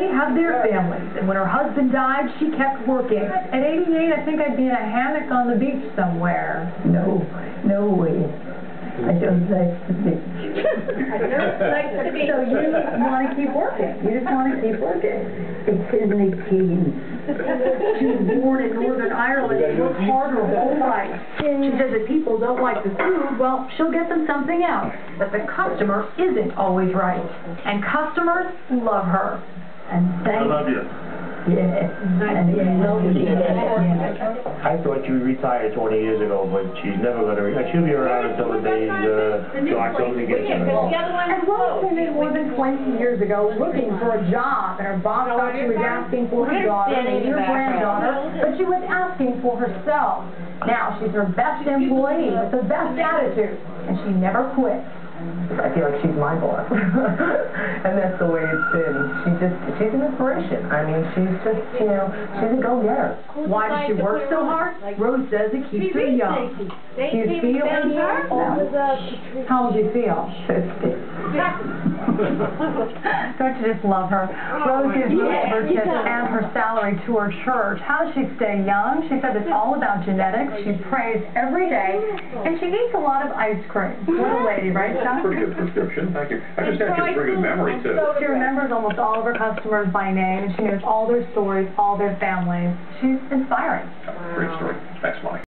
They have their families, and when her husband died, she kept working. At 88, I think I'd be in a hammock on the beach somewhere. No, no way. I don't like the beach. So you want to keep working? You just want to keep working? It's in the genes. She was born in Northern Ireland. She worked hard her whole life. She says if people don't like the food, well, she'll get them something else. But the customer isn't always right. And customers love her. And I love you. yeah, and yeah. I thought you retired 20 years ago, but she's never gonna, re- she'll be around until the day, uh, Doc Jones gets her. And Rose came in more than 20 years ago looking for a job, and her boss thought she was asking for her daughter, maybe her granddaughter, but she was asking for herself. Now, she's her best employee with the best attitude, and she never quits. I feel like she's my boss. and that's the way it's been. She just, she's an inspiration. I mean, she's just, you know, she's a go-getter. Why does she work so hard? Rose says it keeps her young. Do you feel any How old do you feel? Don't you just love her? Rose gives her tips and her salary to her church. How does she stay young? She said it's all about genetics. She prays every day, and she eats a lot of ice cream. What a lady, right, Chuck? Pretty good prescription, thank you. I just got a pretty good memory, too. She remembers almost all of her customers by name, and she knows all their stories, all their families. She's inspiring. Great story. Thanks, Molly.